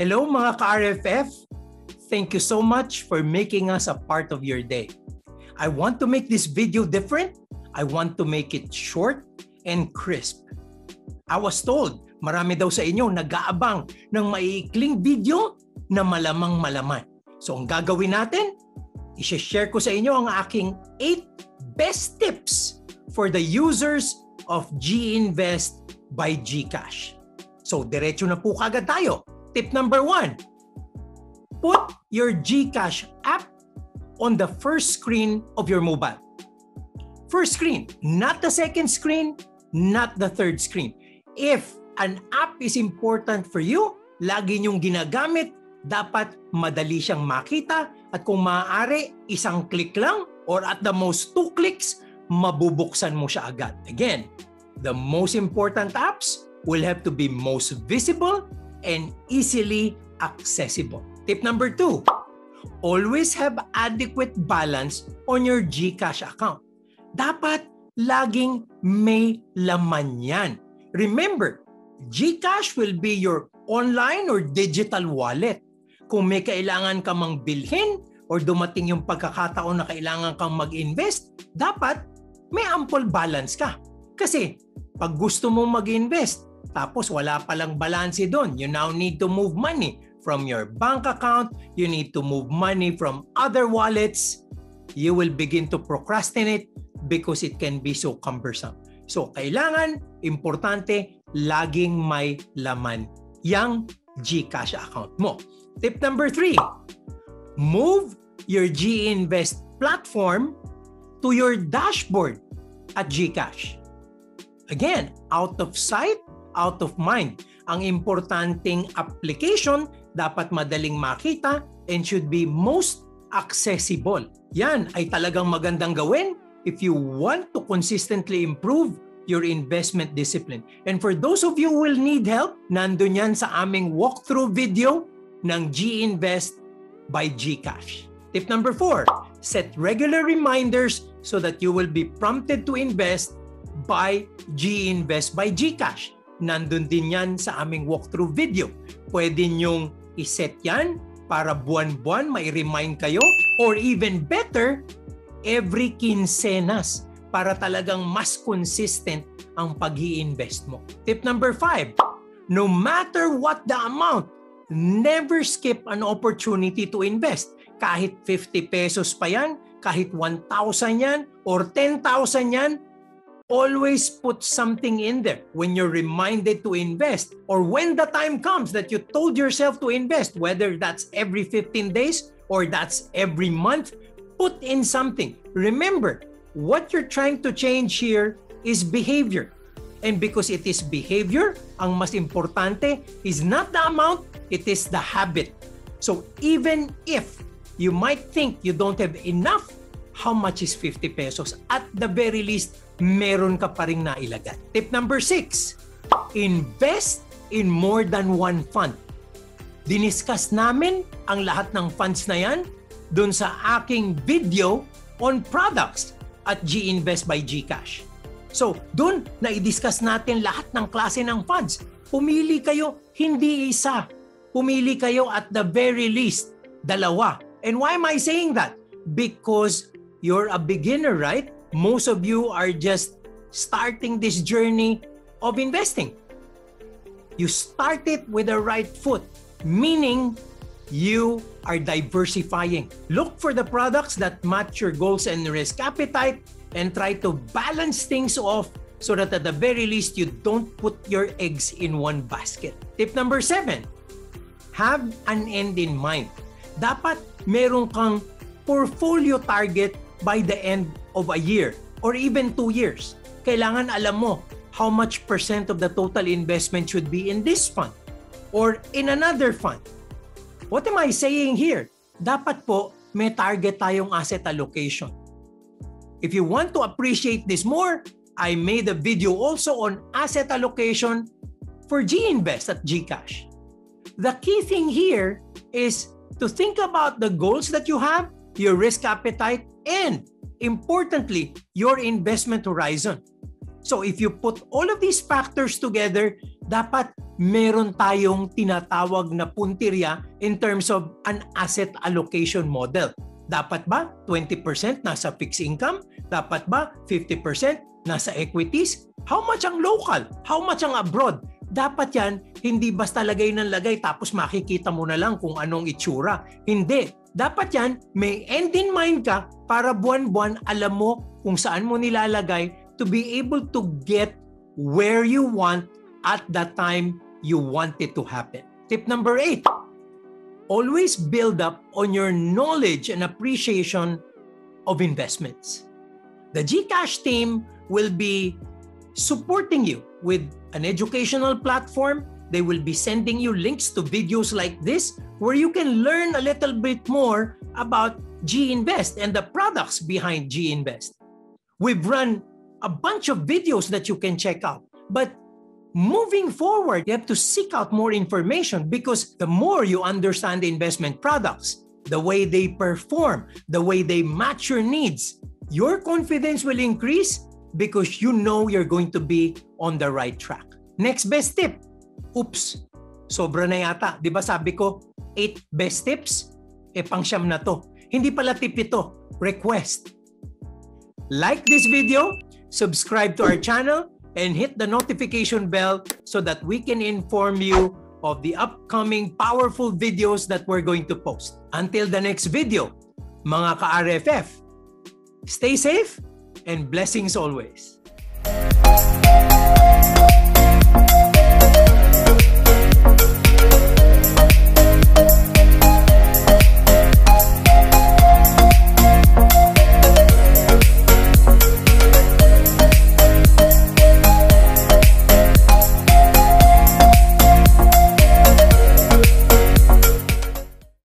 Hello mga ka-RFF! Thank you so much for making us a part of your day. I want to make this video different. I want to make it short and crisp. I was told, marami daw sa inyo nag-aabang ng maiikling video na malamang malaman. So ang gagawin natin, i-share ko sa inyo ang aking 8 best tips for the users of G-Invest by GCash. So diretso na po kagad tayo Tip number one, put your GCash app on the first screen of your mobile. First screen, not the second screen, not the third screen. If an app is important for you, lagi niyong ginagamit, dapat madali siyang makita at kung maaari, isang click lang or at the most two clicks, mabubuksan mo siya agad. Again, the most important apps will have to be most visible and easily accessible. Tip number two, always have adequate balance on your GCash account. Dapat laging may laman yan. Remember, GCash will be your online or digital wallet. Kung may kailangan ka mang bilhin or dumating yung pagkakataon na kailangan kang mag-invest, dapat may ample balance ka. Kasi pag gusto mo mag-invest, tapos wala palang balanse doon. You now need to move money from your bank account. You need to move money from other wallets. You will begin to procrastinate because it can be so cumbersome. So, kailangan, importante, laging may laman yang GCash account mo. Tip number three, move your G-Invest platform to your dashboard at GCash. Again, out of sight, out of mind. Ang importanteng application dapat madaling makita and should be most accessible. Yan ay talagang magandang gawin if you want to consistently improve your investment discipline. And for those of you who will need help, nandun yan sa aming walkthrough video ng G-Invest by GCash. Tip number four, set regular reminders so that you will be prompted to invest by G-Invest by GCash nandun din yan sa aming walkthrough video. Pwede nyong iset yan para buwan-buwan may remind kayo or even better, every quincenas para talagang mas consistent ang pag invest mo. Tip number five, no matter what the amount, never skip an opportunity to invest. Kahit 50 pesos pa yan, kahit 1,000 yan, or 10,000 yan, always put something in there when you're reminded to invest or when the time comes that you told yourself to invest, whether that's every 15 days or that's every month, put in something. Remember, what you're trying to change here is behavior. And because it is behavior, ang mas importante is not the amount, it is the habit. So even if you might think you don't have enough, how much is 50 pesos? At the very least, meron ka pa rin nailagay. Tip number six, invest in more than one fund. Diniscuss namin ang lahat ng funds na yan dun sa aking video on products at G-Invest by GCash. So, dun na i-discuss natin lahat ng klase ng funds. Pumili kayo, hindi isa. Pumili kayo at the very least, dalawa. And why am I saying that? Because you're a beginner, right? Most of you are just starting this journey of investing. You start it with the right foot, meaning you are diversifying. Look for the products that match your goals and risk appetite and try to balance things off so that at the very least you don't put your eggs in one basket. Tip number seven, have an end in mind. Dapat meron kang portfolio target by the end of a year or even two years. Kailangan alam mo how much percent of the total investment should be in this fund or in another fund. What am I saying here? Dapat po may target tayong asset allocation. If you want to appreciate this more, I made a video also on asset allocation for G-Invest at GCash. The key thing here is to think about the goals that you have, your risk appetite, and importantly, your investment horizon. So if you put all of these factors together, dapat meron tayong tinatawag na puntirya in terms of an asset allocation model. Dapat ba 20% nasa fixed income? Dapat ba 50% nasa equities? How much ang local? How much ang abroad? Dapat yan, hindi basta lagay ng lagay tapos makikita mo na lang kung anong itsura. Hindi. Dapat yan, may end in mind ka para buwan-buwan alam mo kung saan mo nilalagay to be able to get where you want at the time you want it to happen. Tip number eight, always build up on your knowledge and appreciation of investments. The Gcash team will be supporting you with an educational platform. They will be sending you links to videos like this where you can learn a little bit more about G Invest and the products behind G Invest. We've run a bunch of videos that you can check out. But moving forward, you have to seek out more information because the more you understand the investment products, the way they perform, the way they match your needs, your confidence will increase because you know you're going to be on the right track. Next best tip. Oops, sobra na yata. Di ba sabi ko, 8 best tips? E pang siyam na to. Hindi pala tip ito, request. Like this video, subscribe to our channel, and hit the notification bell so that we can inform you of the upcoming powerful videos that we're going to post. Until the next video, mga ka-RFF, stay safe and blessings always.